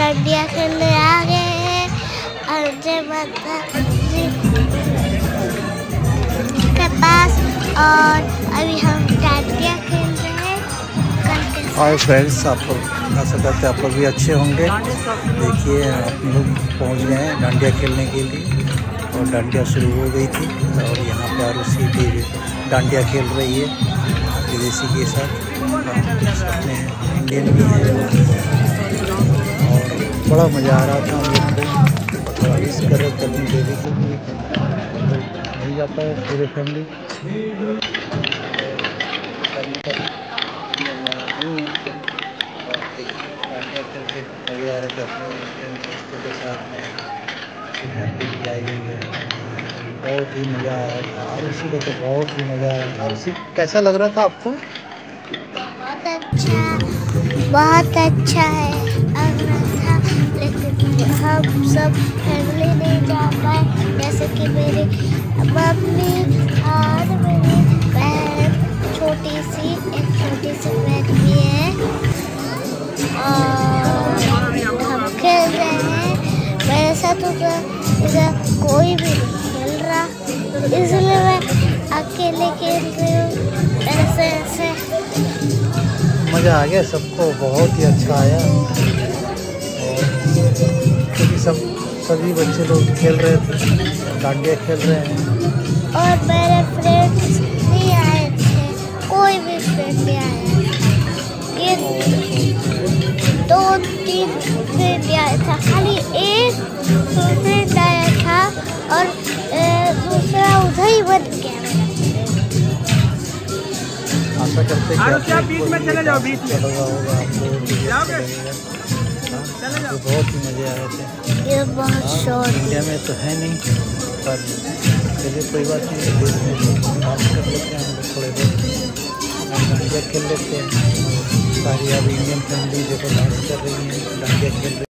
डांडिया खेलने आ गए हैं। और जय माता जी के पास और अभी हम डांडिया खेल रहे हैं। हाय फ्रेंड्स, आप लोग करते हैं आप लोग भी अच्छे होंगे। देखिए, आप लोग पहुँच गए हैं डांडिया खेलने के लिए। और डांडिया शुरू हो गई थी। और यहाँ पे आरुषि भी डांडिया खेल रही है। विदेशी के साथ। अपने इंडियन भी है। और बड़ा मज़ा आ रहा था हम लोग को। थोड़ा मिस कर रहे थे अपनी बेबी को भी जाता है पूरे फैमिली बहुत ही मज़ा आया उसी को तो बहुत ही मज़ा आया उसी कैसा लग रहा था आपको? बहुत अच्छा बहुत अच्छा है। हम सब फैमिली नहीं जा पाए जैसे कि मेरी मम्मी और मेरी बहन, छोटी सी, एक छोटी सी बहन भी है। और हम खेल रहे हैं। साथ उधर, इधर कोई भी नहीं खेल रहा। इसलिए मैं अकेले खेल रही हूँ। ऐसे ऐसे। मज़ा आ गया, सबको बहुत ही अच्छा आया। सभी बच्चे लोग खेल रहे थे डांडिया खेल रहे हैं। और मेरे फ्रेंड्स नहीं आए थे कोई भी फ्रेंड नहीं आया। ये दो तीन फ्रेंड आया था खाली एक फ्रेंड आया था और दूसरा उधर ही बन गया। आशा करते हैं कि क्या आप बीच में चले जाओ, बीच में। अच्छा होगा आपको तो बहुत ही मज़े आए थे। ये बहुत हाँ, शोर इंडिया में तो है नहीं पर चलिए कोई बात नहीं देश में बात कर लेते हैं हम लोग थोड़े बहुत डांडिया खेल लेते हैं। सारी अब इंडियन फैमिली देखो डांस कर रही है डांडिया खेल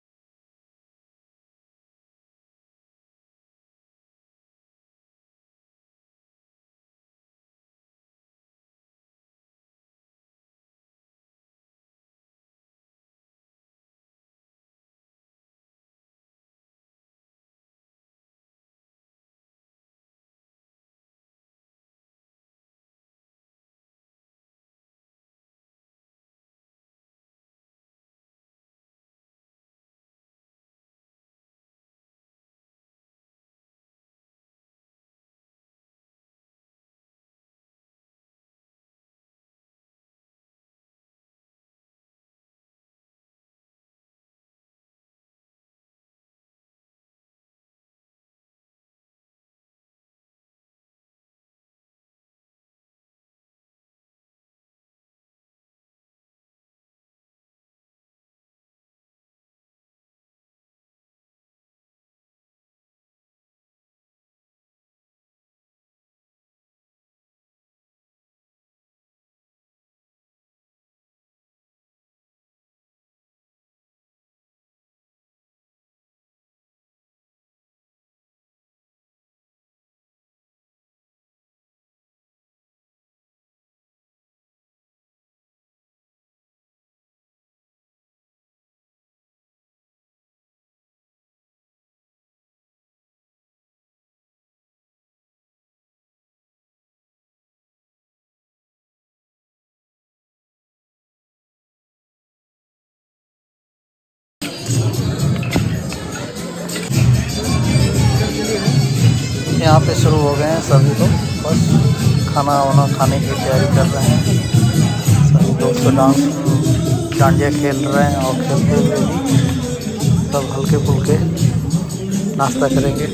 यहाँ पे शुरू हो गए हैं सभी लोग। बस खाना वाना खाने की तैयारी कर रहे हैं। सभी लोग तो डांस, डांडिया खेल रहे हैं और खेलते हुए भी सब हल्के फुल्के नाश्ता करेंगे।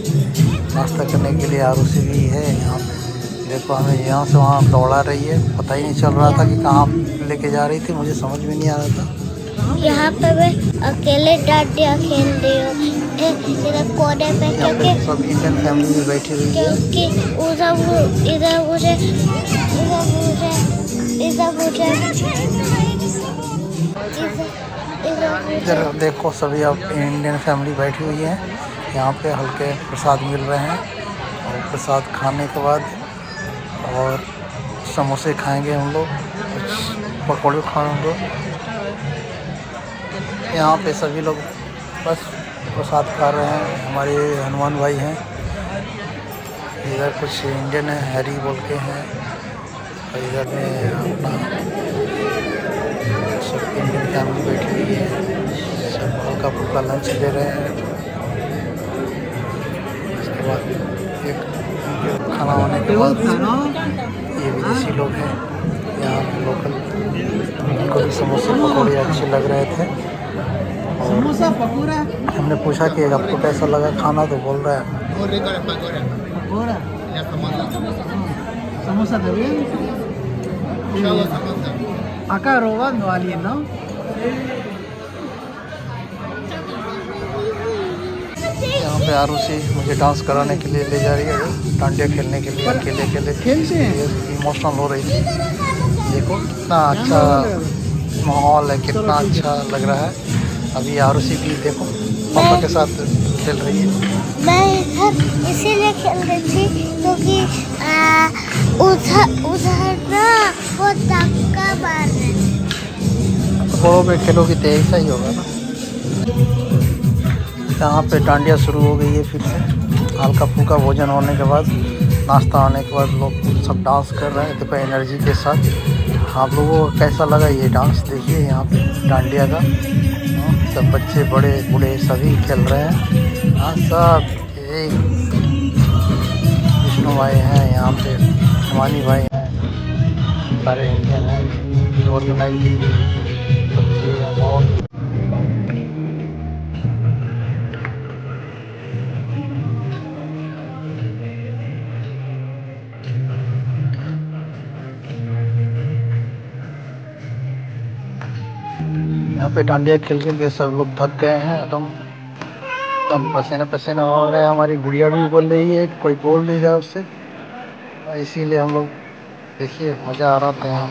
नाश्ता करने के लिए आरुषि भी है यहाँ पे। देखो हमें यहाँ से वहाँ दौड़ा रही है। पता ही नहीं चल रहा था कि कहाँ लेके जा रही थी, मुझे समझ में नहीं आ रहा था। यहाँ पे मैं अकेले डांडिया खेल रही हूँ इधर कोने पे क्योंकि सब इंडियन फैमिली में बैठी हुई क्योंकि उधर इधर मुझे इधर मुझे इधर मुझे इधर देखो सभी अब इंडियन फैमिली बैठी हुई है। यहाँ पे हल्के प्रसाद मिल रहे हैं और प्रसाद खाने के बाद और समोसे खाएँगे हम लोग कुछ पकौड़े खाएँगे यहाँ पे सभी लोग बस प्रसाद खा रहे हैं। हमारे हनुमान भाई हैं। इधर कुछ इंडियन है हैरी बोल के हैं। और इधर में अपना सब इंडियन फैमिली बैठी हुई है। सब हल्का फुल्का लंच ले रहे हैं। इसके बाद एक खाना होने के बाद ये विदेशी लोग हैं। यहाँ लोकल उनको भी समोसे पकौड़े अच्छे लग रहे थे। समोसा पकौड़ा? हमने पूछा कि आपको कैसा लगा खाना तो बोल रहा है। Pakora samosa. robando a alguien यहाँ पे आरुषि मुझे डांस कराने के लिए ले जा रही है। डांडिया खेलने के लिए अकेले अकेले। खेलते हैं? इमोशनल हो रही थी देखो कितना अच्छा माहौल है कितना अच्छा लग रहा है। अभी आरुषि भी देखो पापा के साथ खेल रही है। मैं इधर इसीलिए खेल रही थी क्योंकि उधर उधर ना वो धक्का मार रहे थे में खेलोगी तो ऐसा ही होगा ना। यहाँ पे डांडिया शुरू हो गई है फिर से। हल्का फुल्का भोजन होने के बाद नाश्ता होने के बाद लोग सब डांस कर रहे हैं देखो एनर्जी के साथ। आप लोगों को कैसा लगा ये डांस? देखिए यहाँ पे डांडिया का। सब बच्चे बड़े बूढ़े सभी खेल रहे हैं। हाँ सब एक विष्णु भाई हैं, यहाँ पे हमानी भाई हैं। सारे इंडियन हैं ऑर्गेनाइज बच्चे बहुत। यहाँ पे डांडिया खेल खेल के सब लोग थक गए हैं एकदम एकदम पसीना पसीना हो रहे हैं। हमारी गुड़िया भी बोल रही है, कोई बोल नहीं रहा उससे। इसीलिए हम लोग देखिए, मज़ा आ रहा था यहाँ।